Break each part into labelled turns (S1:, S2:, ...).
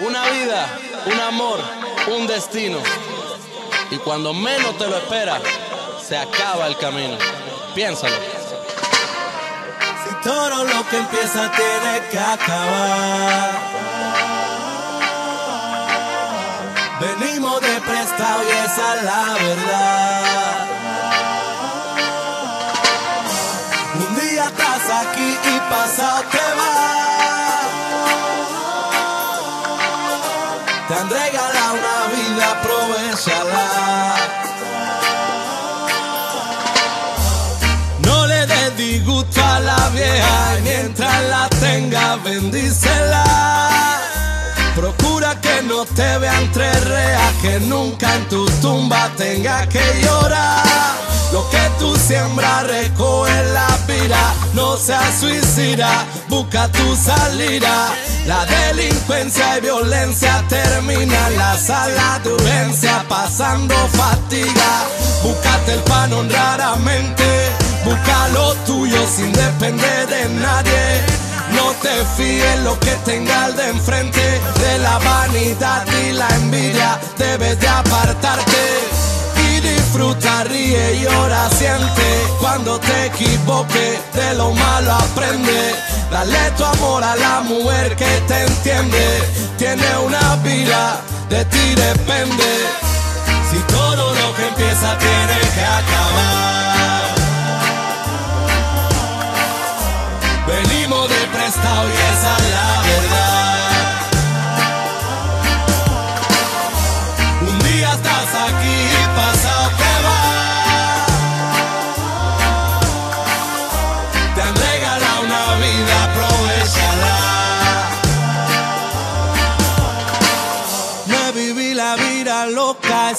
S1: Una vida, un amor, un destino. Y cuando menos te lo esperas, se acaba el camino. Piénsalo.
S2: Si todo lo que empieza tiene que acabar. Venimos de prestado y esa es la verdad. Un día estás aquí y pasado te vas. Te han regalado una vida, aprovechala. No le des disgusto a la vieja y mientras la tenga, bendícela. Procura que no te vean tres reas, que nunca en tu tumba tenga que llorar. Que tú siembras recoge la vida, no seas suicida, busca tu salida. La delincuencia y violencia termina en la sala de urgencia, pasando fatiga. Búscate el pan honradamente, busca lo tuyo sin depender de nadie. No te fíes lo que tenga al de enfrente de la vanidad y la envidia. Debes de apartarte y disfruta, ríe y llora, siente. Cuando te equivoques, de lo malo aprende. Dale tu amor a la mujer que te entiende. Tiene una vida, de ti depende. Si todo lo que empieza tiene que acabar.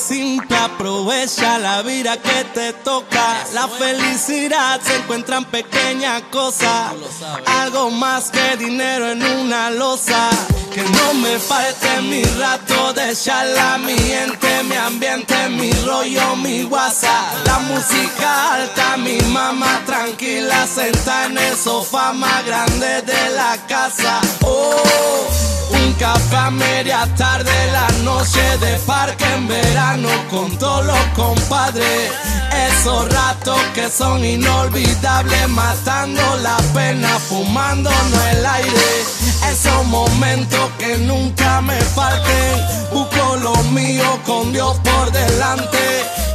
S2: Simple, aprovecha la vida que te toca. La felicidad se encuentra en pequeñas cosas, algo más que dinero en una losa. Que no me falte mi rato de charla, mi gente, mi ambiente, mi rollo, mi WhatsApp. La música alta, mi mamá tranquila, sentada en el sofá más grande de la casa. Oh, un café a media tarde, la noche de parque en verano con todos los compadres. Esos ratos que son inolvidables, matando la pena, fumándonos el aire. Esos momentos que nunca me falten. Busco lo mío con Dios por delante.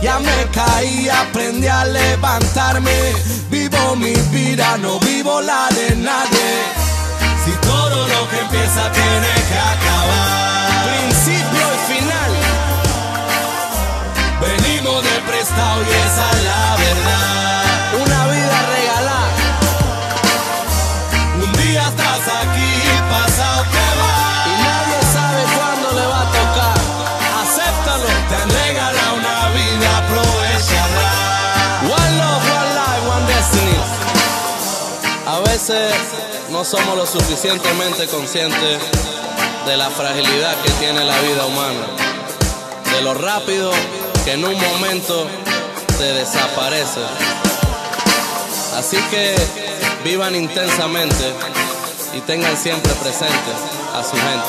S2: Ya me caí, aprendí a levantarme. Vivo mi vida, no vivo la de nadie. Lo que empieza tiene que acabar. Principio y final. Venimos de prestado y esa es la verdad.
S1: Una vida regalada.
S2: Un día estás aquí y pasado te
S1: Y
S2: vas.
S1: nadie sabe cuándo le va a tocar. Acéptalo.
S2: Te han regalado una vida, aprovechala.
S1: One love, one life, one destiny. A veces no somos lo suficientemente conscientes de la fragilidad que tiene la vida humana. De lo rápido que en un momento te desaparece. Así que vivan intensamente y tengan siempre presente a su gente.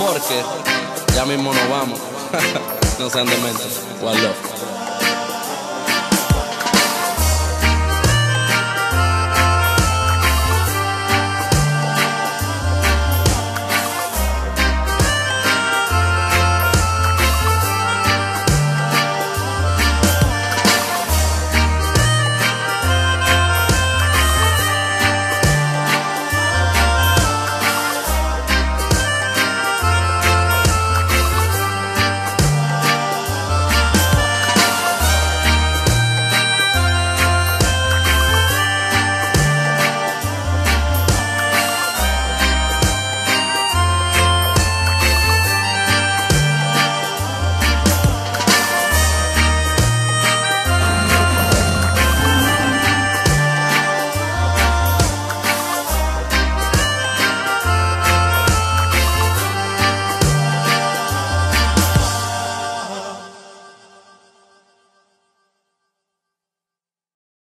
S1: Porque ya mismo nos vamos. no sean dementes. One love.